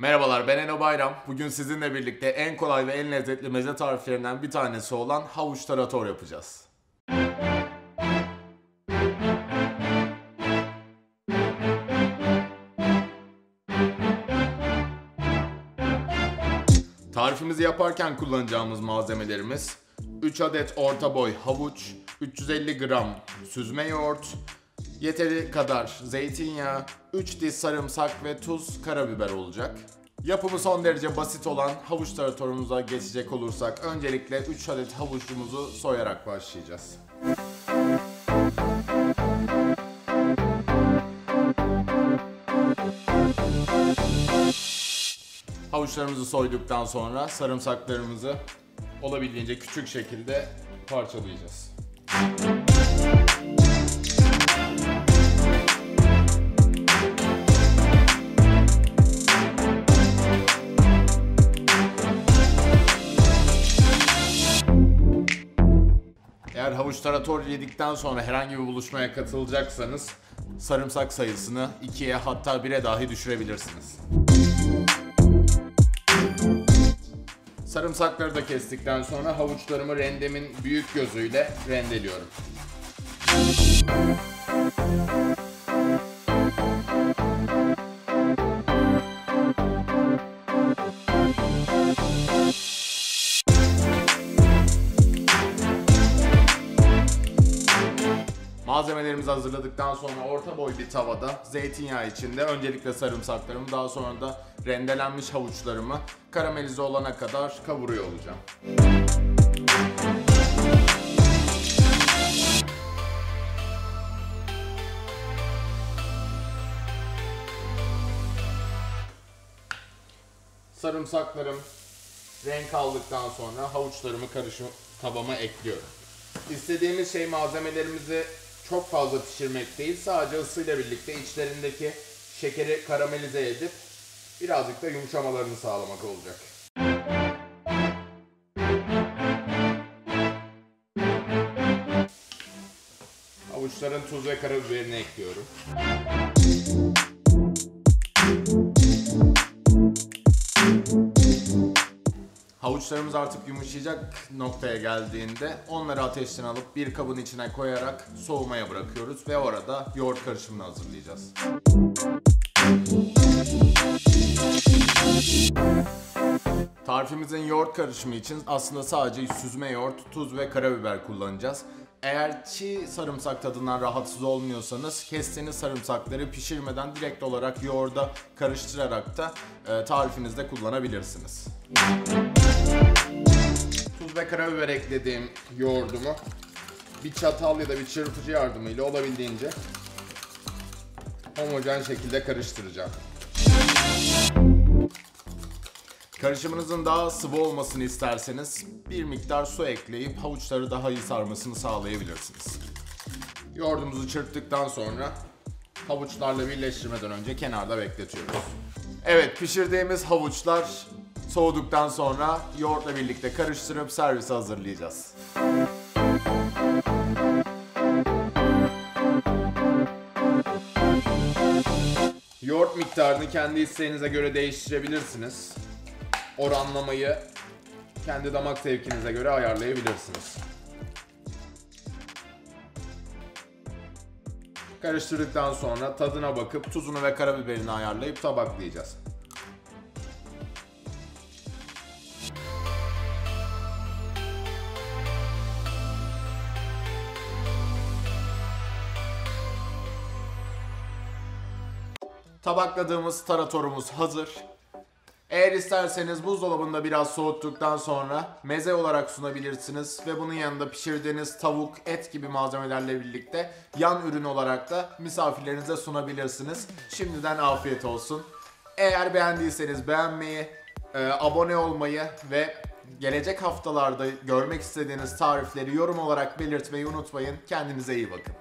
Merhabalar ben Eno Bayram. Bugün sizinle birlikte en kolay ve en lezzetli meze tariflerinden bir tanesi olan havuç tarator yapacağız. Tarifimizi yaparken kullanacağımız malzemelerimiz 3 adet orta boy havuç, 350 gram süzme yoğurt, yeteri kadar zeytinyağı, 3 diş sarımsak ve tuz, karabiber olacak. Yapımı son derece basit olan havuç taratorumuza geçecek olursak öncelikle 3 adet havuçumuzu soyarak başlayacağız. Havuçlarımızı soyduktan sonra sarımsaklarımızı olabildiğince küçük şekilde parçalayacağız. Eğer havuç tarator yedikten sonra herhangi bir buluşmaya katılacaksanız sarımsak sayısını 2'ye hatta 1'e dahi düşürebilirsiniz. Sarımsakları da kestikten sonra havuçlarımı rendemin büyük gözüyle rendeliyorum. Malzemelerimizi hazırladıktan sonra orta boy bir tavada zeytinyağı içinde öncelikle sarımsaklarımı daha sonra da rendelenmiş havuçlarımı karamelize olana kadar kavuruyor olacağım. Sarımsaklarım renk aldıktan sonra havuçlarımı karışım tabama ekliyorum. İstediğimiz şey malzemelerimizi çok fazla pişirmek değil, sadece ısıyla birlikte içlerindeki şekeri karamelize edip birazcık da yumuşamalarını sağlamak olacak. Havuçların tuz ve karabiberini ekliyorum. Havuçlarımız artık yumuşayacak noktaya geldiğinde onları ateşten alıp bir kabın içine koyarak soğumaya bırakıyoruz ve orada yoğurt karışımını hazırlayacağız. Tarifimizin yoğurt karışımı için aslında sadece süzme yoğurt, tuz ve karabiber kullanacağız. Eğer çiğ sarımsak tadından rahatsız olmuyorsanız kestiğiniz sarımsakları pişirmeden direkt olarak yoğurda karıştırarak da e, tarifinizde kullanabilirsiniz. Ve karabiber eklediğim yoğurdumu bir çatal ya da bir çırpıcı yardımıyla olabildiğince homojen şekilde karıştıracağım. Karışımınızın daha sıvı olmasını isterseniz bir miktar su ekleyip havuçları daha iyi sarmasını sağlayabilirsiniz. Yoğurdumuzu çırptıktan sonra havuçlarla birleştirmeden önce kenarda bekletiyoruz. Evet pişirdiğimiz havuçlar soğuduktan sonra yoğurtla birlikte karıştırıp servise hazırlayacağız. Yoğurt miktarını kendi isteğinize göre değiştirebilirsiniz oranlamayı kendi damak zevkinize göre ayarlayabilirsiniz. Karıştırdıktan sonra tadına bakıp tuzunu ve karabiberini ayarlayıp tabaklayacağız. Tabakladığımız taratorumuz hazır. Eğer isterseniz buzdolabında biraz soğuttuktan sonra meze olarak sunabilirsiniz ve bunun yanında pişirdiğiniz tavuk, et gibi malzemelerle birlikte yan ürün olarak da misafirlerinize sunabilirsiniz. Şimdiden afiyet olsun. Eğer beğendiyseniz beğenmeyi, e, abone olmayı ve gelecek haftalarda görmek istediğiniz tarifleri yorum olarak belirtmeyi unutmayın. Kendinize iyi bakın.